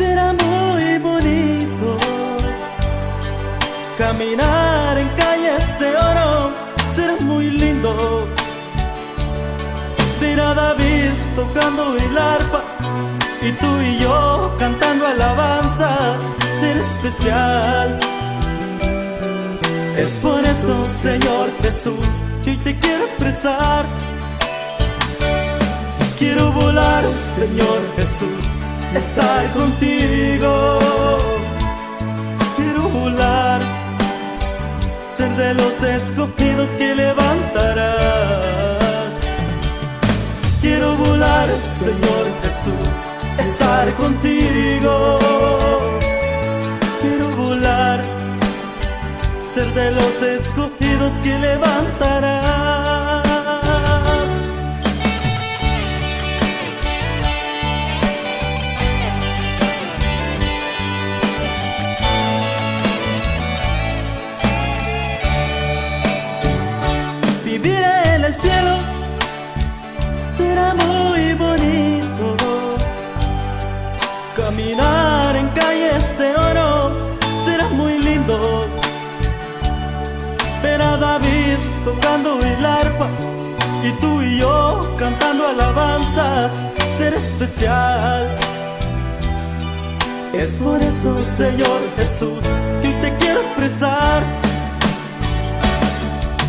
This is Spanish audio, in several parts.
será muy bonito caminar en calles de oro, será muy lindo. Dirá David tocando el arpa y tú y yo cantando alabanzas, será especial. Es por eso, Señor Jesús, que te quiero expresar. Quiero volar, Señor Jesús estar contigo. Quiero volar, ser de los escogidos que levantarás. Quiero volar, Señor Jesús, estar contigo. Quiero volar, ser de los escogidos que levantarás. Caminar en calles de oro será muy lindo. Ver a David tocando el arpa y tú y yo cantando alabanzas será especial. Es por eso, Señor Jesús, que te quiero expresar.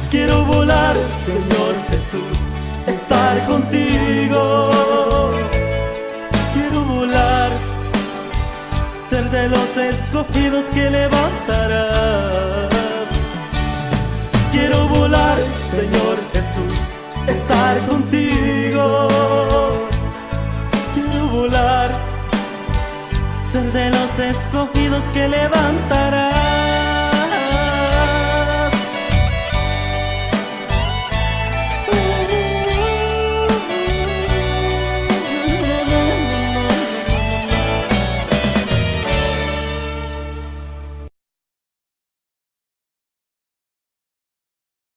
Quiero volar, Señor Jesús, estar contigo. Ser de los escogidos que levantarás. Quiero volar, Señor Jesús, estar contigo. Quiero volar, ser de los escogidos que levantarás.